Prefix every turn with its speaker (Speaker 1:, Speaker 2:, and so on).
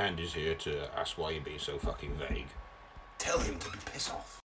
Speaker 1: and Andy's here to ask why you're being so fucking vague.
Speaker 2: Tell him to piss off.